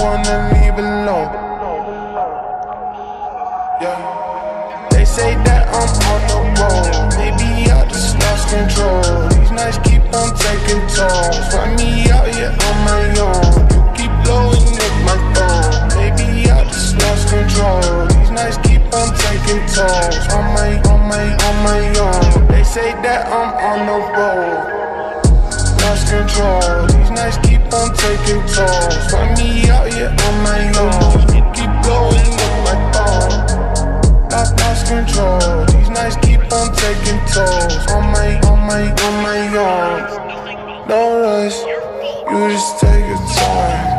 wanna leave alone. Yeah. They say that I'm on the road. Maybe I just lost control. These nights keep on taking tolls. Find me out here on my own. You keep blowing up my phone. Maybe I just lost control. These nights keep on taking tolls. On my, on my, on my own. They say that I'm on the road lost control. Taking tolls. Find me out here on my own. Keep blowing up my phone. Lost, lost control. These nights keep on taking tolls. On my, on my, on my own. No rush. You just take your time.